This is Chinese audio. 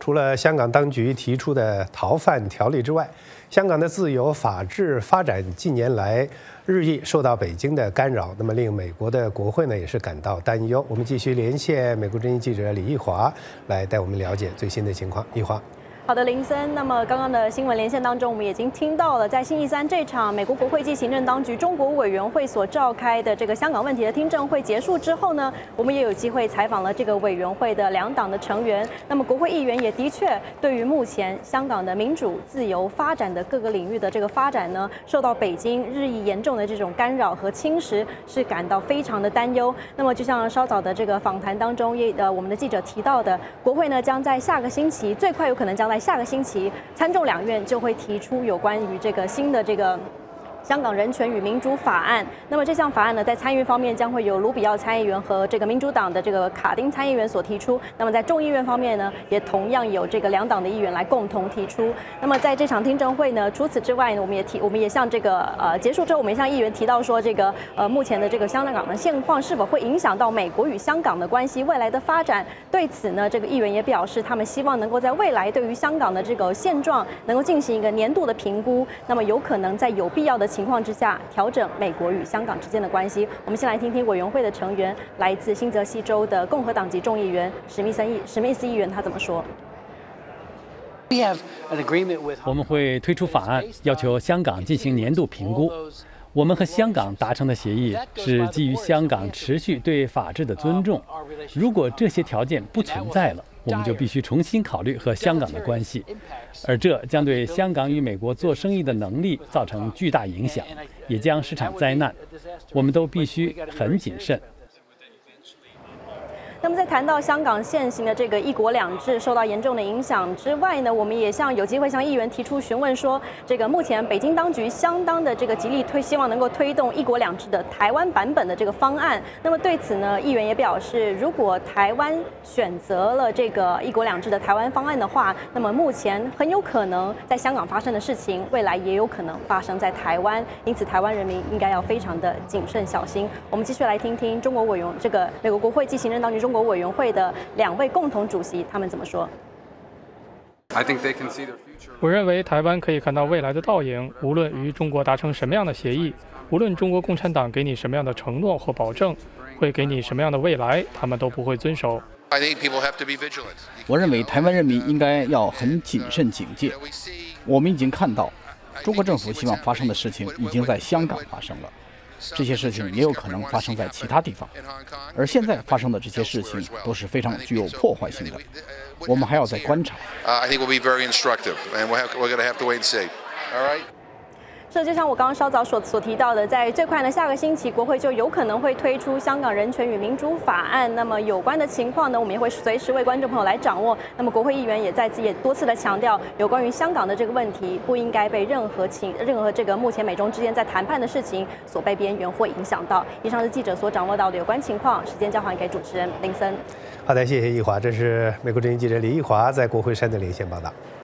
除了香港当局提出的逃犯条例之外，香港的自由法治发展近年来日益受到北京的干扰，那么令美国的国会呢也是感到担忧。我们继续连线美国之音记者李义华，来带我们了解最新的情况。义华。好的，林森。那么刚刚的新闻连线当中，我们已经听到了，在星期三这场美国国会暨行政当局中国委员会所召开的这个香港问题的听证会结束之后呢，我们也有机会采访了这个委员会的两党的成员。那么国会议员也的确对于目前香港的民主自由发展的各个领域的这个发展呢，受到北京日益严重的这种干扰和侵蚀，是感到非常的担忧。那么就像稍早的这个访谈当中，也呃我们的记者提到的，国会呢将在下个星期最快有可能将在下个星期，参众两院就会提出有关于这个新的这个。香港人权与民主法案，那么这项法案呢，在参议方面将会由卢比奥参议员和这个民主党的这个卡丁参议员所提出。那么在众议院方面呢，也同样有这个两党的议员来共同提出。那么在这场听证会呢，除此之外呢，我们也提，我们也向这个呃结束之后，我们也向议员提到说，这个呃目前的这个香港的现况是否会影响到美国与香港的关系未来的发展？对此呢，这个议员也表示，他们希望能够在未来对于香港的这个现状能够进行一个年度的评估。那么有可能在有必要的情况之下，调整美国与香港之间的关系。我们先来听听委员会的成员，来自新泽西州的共和党籍众议员史密森议史密斯议员，他怎么说？我们会推出法案，要求香港进行年度评估。我们和香港达成的协议是基于香港持续对法治的尊重。如果这些条件不存在了，我们就必须重新考虑和香港的关系，而这将对香港与美国做生意的能力造成巨大影响，也将是场灾难。我们都必须很谨慎。那么在谈到香港现行的这个一国两制受到严重的影响之外呢，我们也向有机会向议员提出询问说，这个目前北京当局相当的这个极力推，希望能够推动一国两制的台湾版本的这个方案。那么对此呢，议员也表示，如果台湾选择了这个一国两制的台湾方案的话，那么目前很有可能在香港发生的事情，未来也有可能发生在台湾。因此，台湾人民应该要非常的谨慎小心。我们继续来听听中国委员这个美国国会暨行政当局中。中国委员会的两位共同主席，他们怎么说？我认为台湾可以看到未来的倒影。无论与中国达成什么样的协议，无论中国共产党给你什么样的承诺或保证，会给你什么样的未来，他们都不会遵守。我认为台湾人民应该要很谨慎警戒。我们已经看到，中国政府希望发生的事情已经在香港发生了。这些事情也有可能发生在其他地方，而现在发生的这些事情都是非常具有破坏性的。我们还要再观察。这就像我刚刚稍早所所提到的，在最快呢下个星期，国会就有可能会推出香港人权与民主法案。那么有关的情况呢，我们也会随时为观众朋友来掌握。那么国会议员也在此也多次的强调，有关于香港的这个问题，不应该被任何情任何这个目前美中之间在谈判的事情所被边缘或影响到。以上是记者所掌握到的有关情况，时间交还给主持人林森。好的，谢谢易华，这是美国之音记者李易华在国会山的连线报道。